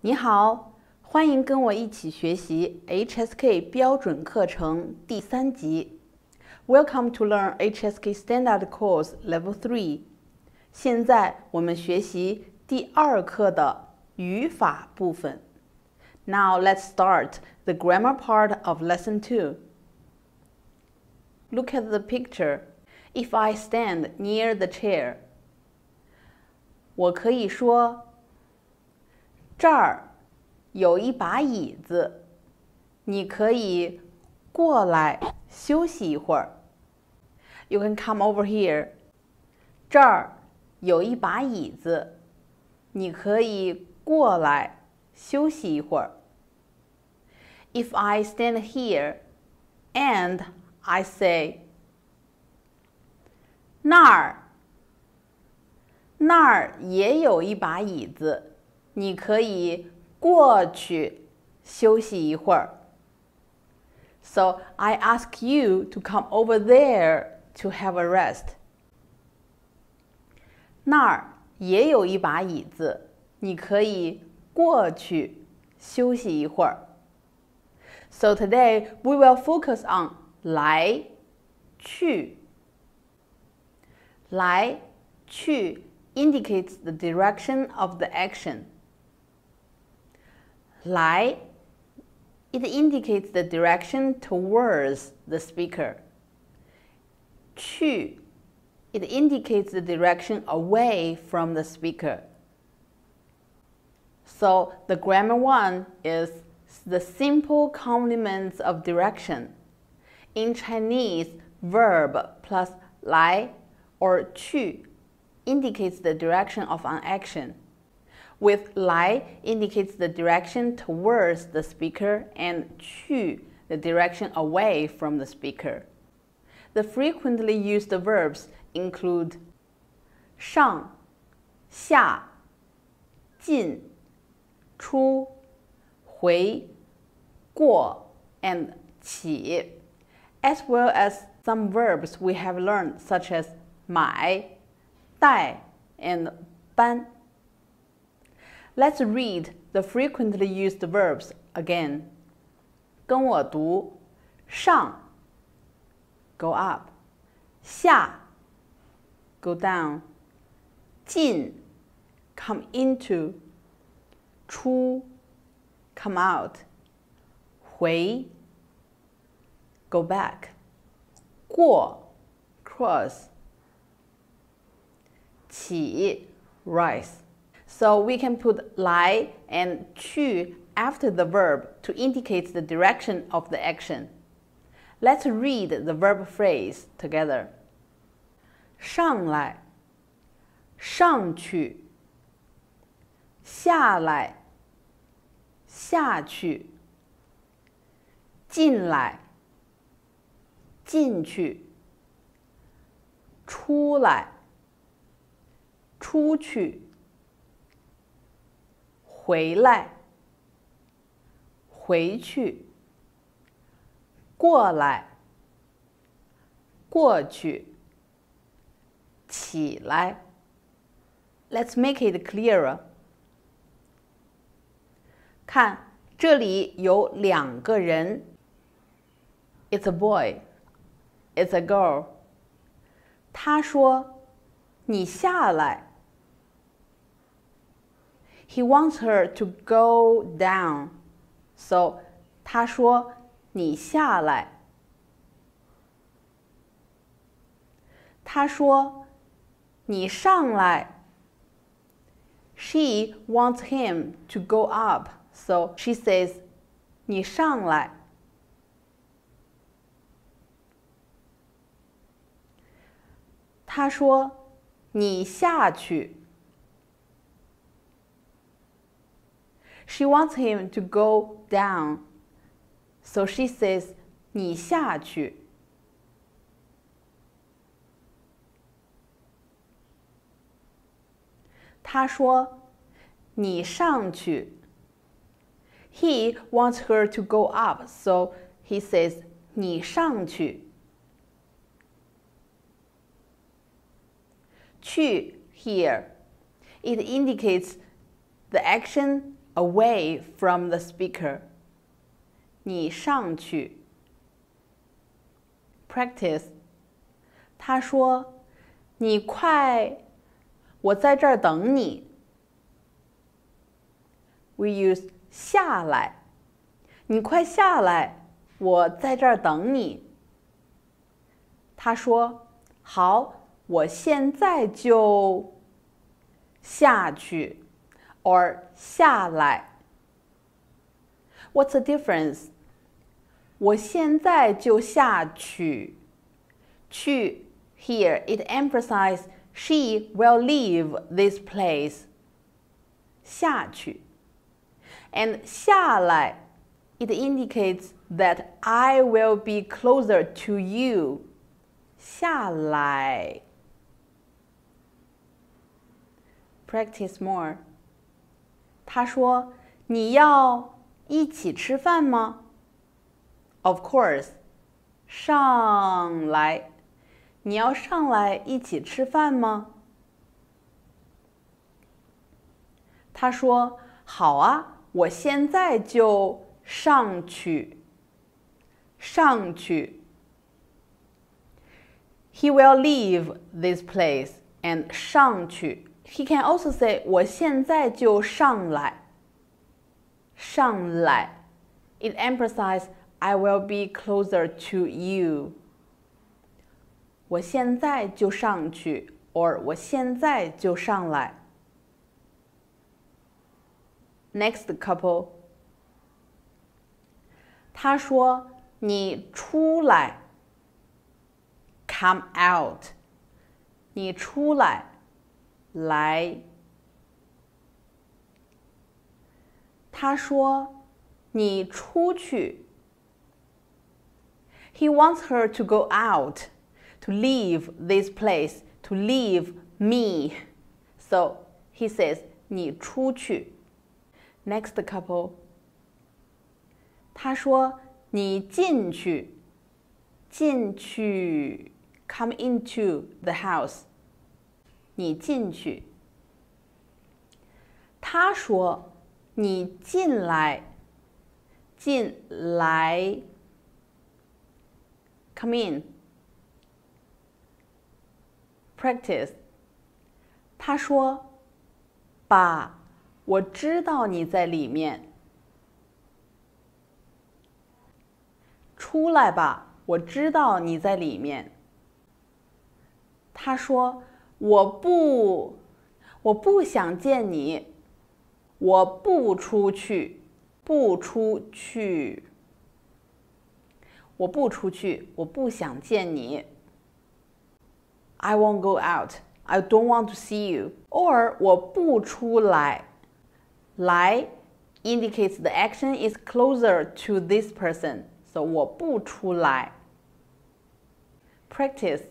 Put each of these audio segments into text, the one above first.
你好，欢迎跟我一起学习 HSK 标准课程第三集。Welcome to learn HSK Standard Course Level Three。现在我们学习第二课的语法部分。Now let's start the grammar part of Lesson Two. Look at the picture. If I stand near the chair，我可以说。 这儿有一把椅子，你可以过来休息一会儿。You can come over here。这儿有一把椅子，你可以过来休息一会儿。If I stand here and I say，那儿，那儿也有一把椅子。你可以过去休息一会儿。So I ask you to come over there to have a rest. 那儿也有一把椅子，你可以过去休息一会儿。So today we will focus on 来去。来去 indicates the direction of the action. 来 it indicates the direction towards the speaker. 去 it indicates the direction away from the speaker. So the grammar one is the simple complements of direction. In Chinese, verb plus 来 or 去 indicates the direction of an action with lai indicates the direction towards the speaker and qu the direction away from the speaker. The frequently used verbs include shang, xia, jin, chu, hui, guo, and qi, as well as some verbs we have learned such as mai, dai, and ban. Let's read the frequently used verbs again. 跟我读，上，go up，下，go down，进，come into，出，come out，回，go back，过，cross，起，rise。 so we can put 来 and 去 after the verb to indicate the direction of the action. Let's read the verb phrase together. 上来，上去，下来，下去，进来，进去，出来，出去。 回来，回去，过来，过去，起来。Let's make it clearer。看，这里有两个人。It's a boy. It's a girl. 他说：“你下来。” He wants her to go down. So 他说你下来。他说你上来。She wants him to go up. So she says 你上来。他说你下去。 ” She wants him to go down. So she says, 你下去。他说：“你上去。” He wants her to go up, so he says, 你上去。去 here, it indicates the action away from the speaker. 你上去。Practice. 他说：“你快，我在这儿等你。” We use 下来，你快下来，我在这儿等你。他说：“好，我现在就下去 ，or 下来。” What's the difference? 我现在就下去。去 here it emphasizes she will leave this place. 下去。And 下来 it indicates that I will be closer to you. 下来。Practice more. 他说：“你要一起吃饭吗？” Of course. 上来，你要上来一起吃饭吗？他说：“好啊，我现在就上去。”上去。He will leave this place and 上去。He can also say 我现在就上来。上来。It emphasizes I will be closer to you. 我现在就上去，or 我现在就上来。Next couple，他说：“你出来，come out。你出来， 来。”他说：“你出去。” He wants her to go out, to leave this place, to leave me. So he says, 你出去. Next couple. 他说你进去，进去，come into the house。 你进去。他说你进来，进来。Come in. Practice. 他说：“爸，我知道你在里面。出来吧，我知道你在里面。”他说：“我不，我不想见你。我不出去，不出去。”我不出去，我不想见你。I won't go out. I don't want to see you. Or 我不出来。来 indicates the action is closer to this person. So 我不出来。Practice.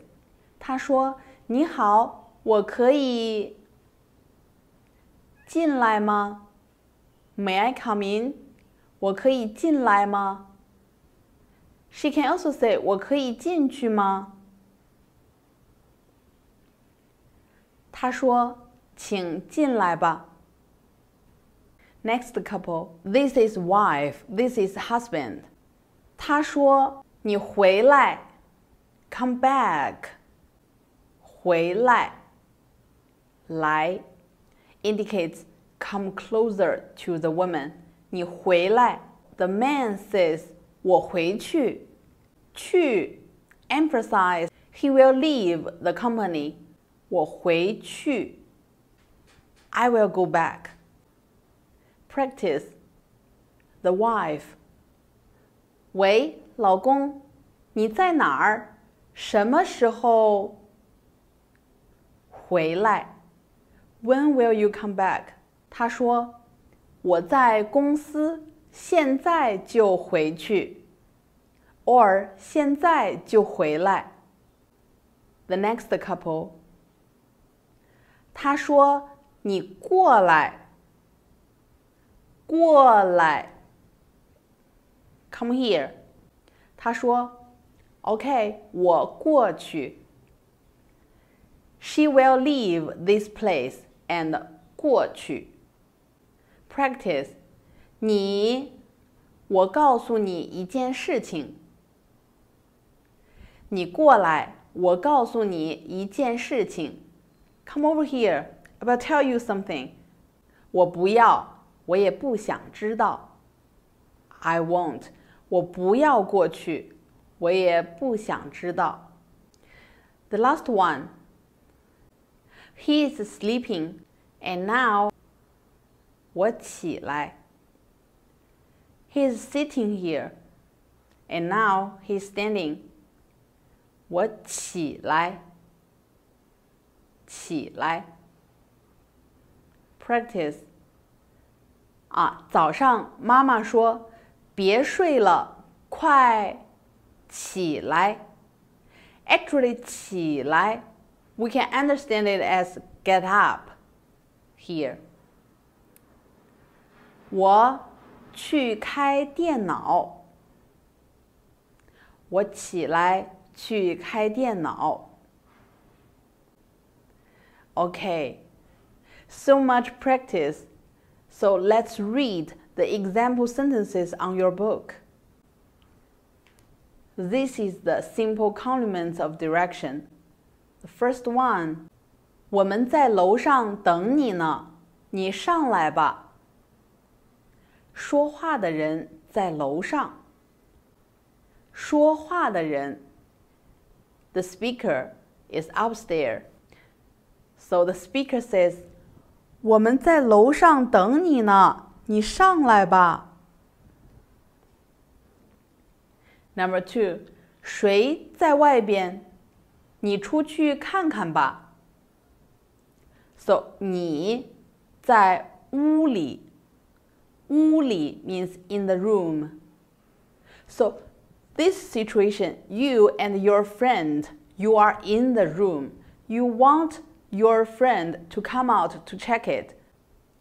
他说：“你好，我可以进来吗？May I come in？我可以进来吗？” She can also say 我可以进去吗？她说：“请进来吧。” Next couple, this is wife, this is husband. 他说：“你回来，come back。”回来，来，indicates come closer to the woman。你回来。The man says 我回去，去，emphasize he will leave the company。我回去，I will go back。Practice the wife。喂，老公，你在哪儿？什么时候 回来？When will you come back？他说我在公司。现在就回去，or 现在就回来。The next couple，他说：“你过来，过来，come here。”他说：“OK，我过去。” She will leave this place and 过去。Practice。 你，我告诉你一件事情。你过来，我告诉你一件事情。Come over here, I will tell you something. 我不要，我也不想知道。I won't. 我不要过去，我也不想知道。The last one. He is sleeping, and now 我起来。He is sitting here, and now he's standing. 我起来，起来。Practice 啊，早上妈妈说：“别睡了，快起来。” Actually, 起来 ，we can understand it as get up here. 我去开电脑。我起来去开电脑。Okay, so much practice. So let's read the example sentences on your book. This is the simple complements of direction. The first one, 我们在楼上等你呢，你上来吧。说话的人在楼上。说话的人，the speaker is upstairs. So the speaker says, 我们在楼上等你呢，你上来吧。Number two，谁在外边？ 你出去看看吧。So 你在屋里，屋里 means in the room. So this situation, you and your friend, you are in the room. You want your friend to come out to check it.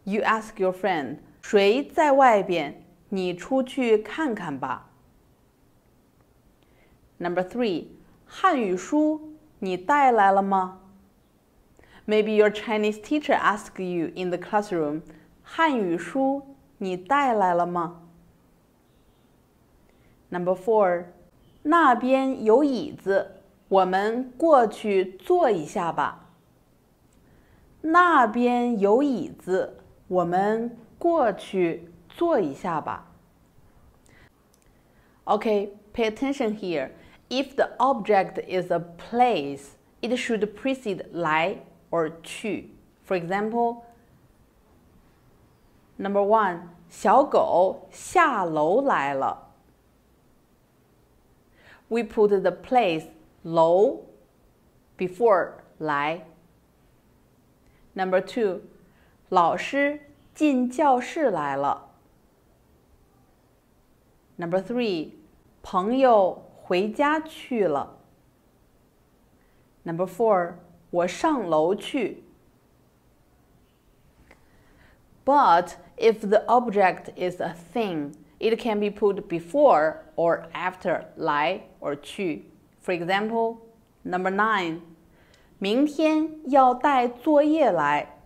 You ask your friend, 谁在外边？你出去看看吧。Number three，汉语书 你带来了吗？Maybe your Chinese teacher asked you in the classroom，汉语书你带来了吗？Number four，那边有椅子，我们过去坐一下吧。那边有椅子，我们过去坐一下吧。Okay, pay attention here. If the object is a place, it should precede 来 or 去. For example, number one, 小狗下楼来了. We put the place 楼 before 来. Number two, 老师进教室来了. Number three, 朋友 回家去了。Number four，我上楼去。But if the object is a thing, it can be put before or after 来 or 去。For example, number nine，明天要带作业来。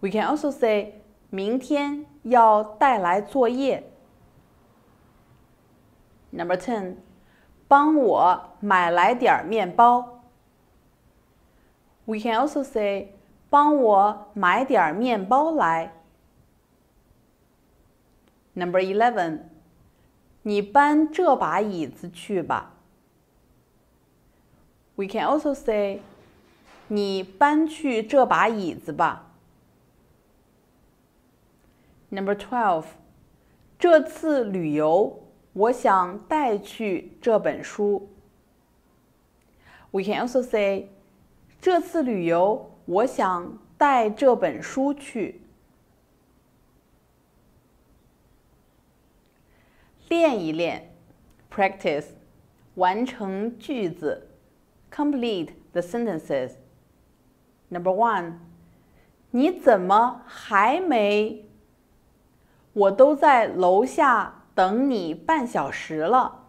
We can also say 明天要带来作业。Number ten。 帮我买来点面包。We can also say，帮我买点面包来。Number eleven，你搬这把椅子去吧。We can also say，你搬去这把椅子吧。Number twelve，这次旅游。 我想带去这本书。We can also say，这次旅游我想带这本书去。练一练，practice，完成句子，complete the sentences。Number one，你怎么还没？我都在楼下。等你半小时了。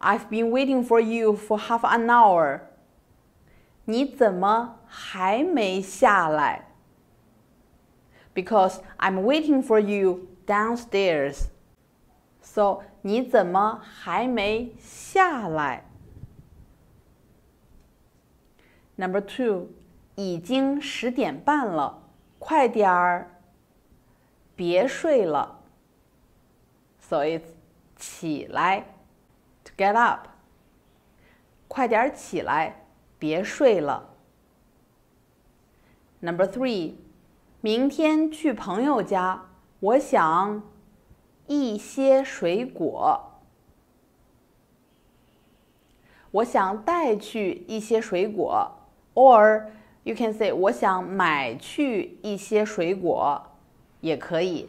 I've been waiting for you for half an hour。你怎么还没下来？Because I'm waiting for you downstairs. So 你怎么还没下来？Number two，已经十点半了，快点儿，别睡了。 So it's 起来，to get up，快点起来，别睡了。Number three，明天去朋友家，我想一些水果。我想带去一些水果，or you can say 我想买去一些水果，也可以。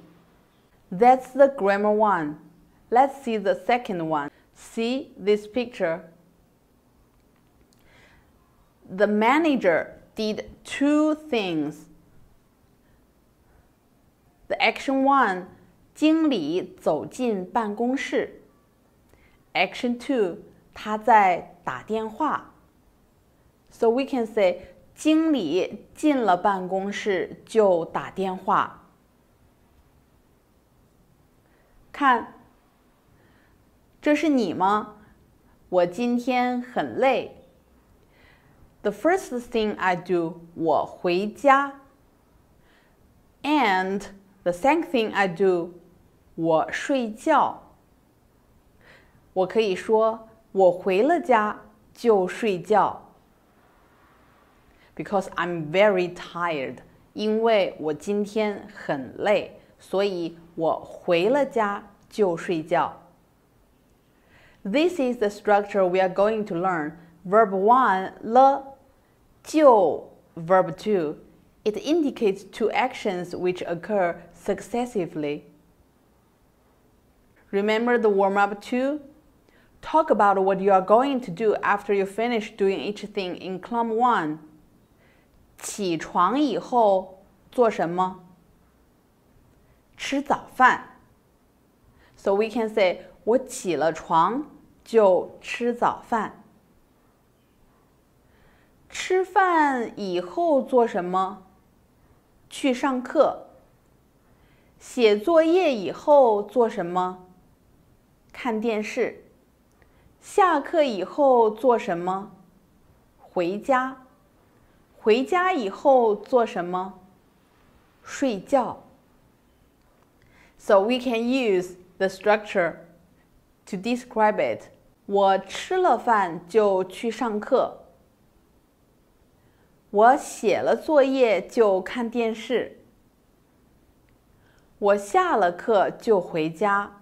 That's the grammar one. Let's see the second one. See this picture. The manager did two things. The action one, 经理走进办公室。Action two, 他在打电话。So we can say 经理进了办公室就打电话。 看，这是你吗？我今天很累。The first thing I do，我回家。And the second thing I do，我睡觉。我可以说我回了家就睡觉。Because I'm very tired，因为我今天很累，所以 我回了家就睡觉。This is the structure we are going to learn. Verb one, 了就 verb 2. It indicates two actions which occur successively. Remember the warm up 2? Talk about what you are going to do after you finish doing each thing in column 1. 起床以后做什么？ 吃早饭。So we can say 我起了床就吃早饭。吃饭以后做什么？去上课。写作业以后做什么？看电视。下课以后做什么？回家。回家以后做什么？睡觉。So we can use the structure to describe it. 我吃了饭就去上课。我写了作业就看电视。我下了课就回家。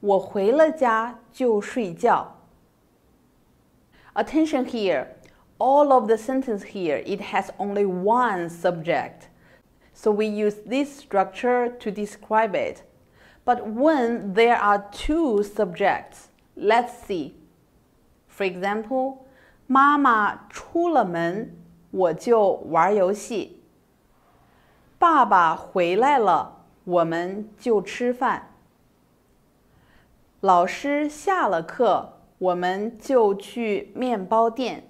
我回了家就睡觉。Attention here. All of the sentence here, it has only one subject. So we use this structure to describe it. But when there are two subjects, let's see. For example, 妈妈出了门，我就玩游戏。爸爸回来了，我们就吃饭。老师下了课，我们就去面包店。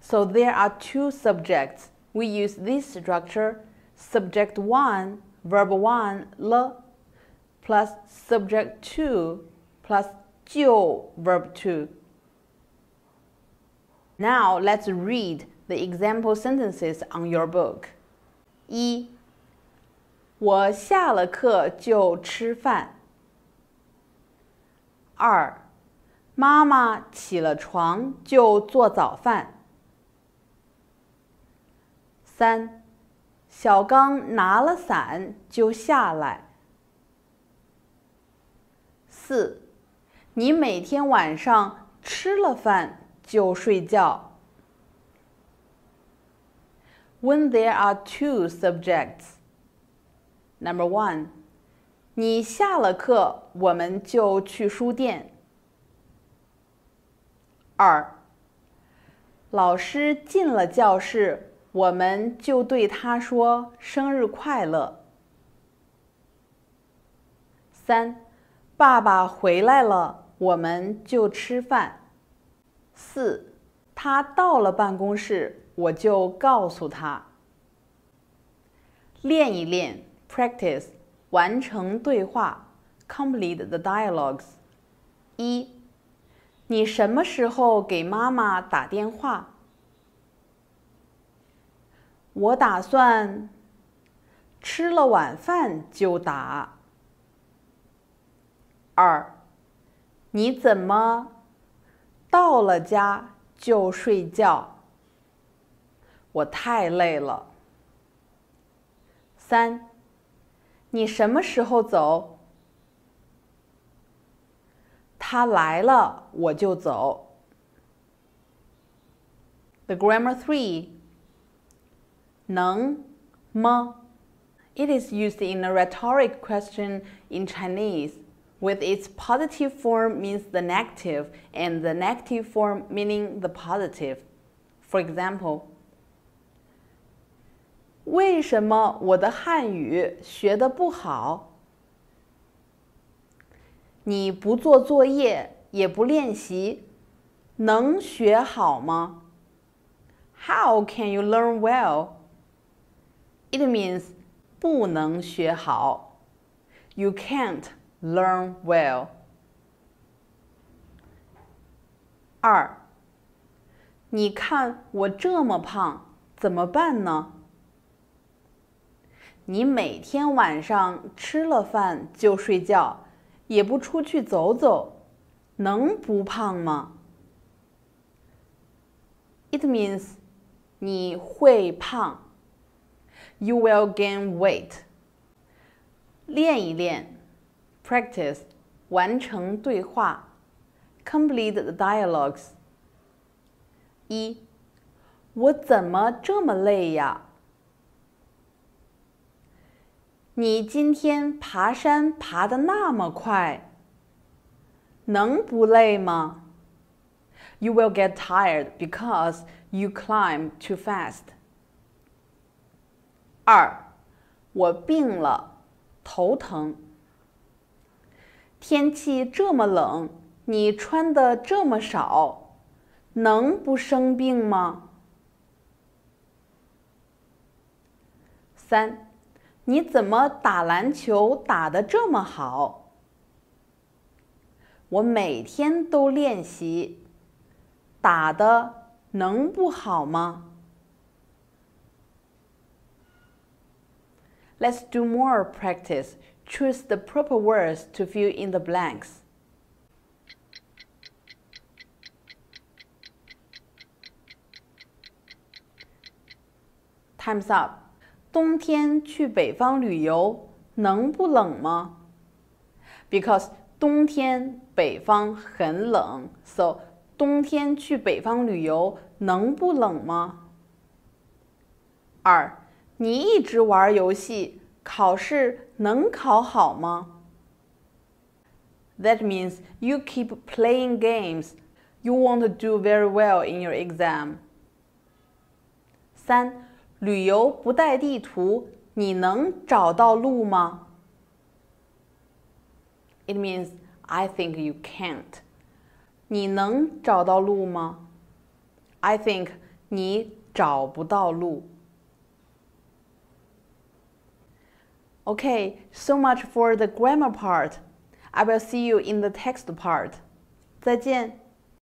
So there are two subjects. We use this structure: subject one, verb one, 了，plus subject two, plus 就 verb two. Now let's read the example sentences on your book. 一，我下了课就吃饭。二，妈妈起了床就做早饭。三， 小刚拿了伞就下来。四，你每天晚上吃了饭。就睡觉。When there are two subjects. Number one，你下了课，我们就去书店。二，老师进了教室，我们就对他说生日快乐。三，爸爸回来了，我们就吃饭。四，他到了办公室，我就告诉他。练一练 Practice 完成对话，complete the dialogues。一，你什么时候给妈妈打电话？我打算吃了晚饭就打。二，你怎么到了家就睡觉？我太累了。三，你什么时候走？他来了我就走。The grammar three. 能吗？It is used in a rhetoric question in Chinese, with its positive form means the negative and the negative form meaning the positive. For example, 为什么我的汉语学得不好？你不做作业也不练习，能学好吗？How can you learn well? It means 不能学好。You can't learn well. 二，你看我这么胖，怎么办呢？你每天晚上吃了饭就睡觉，也不出去走走，能不胖吗？It means 你会胖。you will gain weight. 练一练，practice 完成对话，complete the dialogues。一，我怎么这么累呀？你今天爬山爬得那么快，能不累吗？You will get tired because you climb too fast. 二，我病了，头疼。天气这么冷，你穿的这么少，能不生病吗？三，你怎么打篮球打得这么好？我每天都练习，打的能不好吗 ？Let's do more practice. Choose the proper words to fill in the blanks. Time's up. 冬天去北方旅游能不冷吗？Because 冬天北方很冷，so 冬天去北方旅游能不冷吗？二。 你一直玩游戏，考试能考好吗？That means you keep playing games. You won't do very well in your exam. 三，旅游不带地图，你能找到路吗？It means I think you can't. 你能找到路吗？I think 你找不到路。Okay, so much for the grammar part. I will see you in the text part. 再见。